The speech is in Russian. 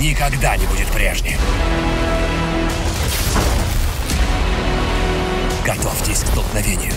никогда не будет прежним. Готовьтесь к столкновению.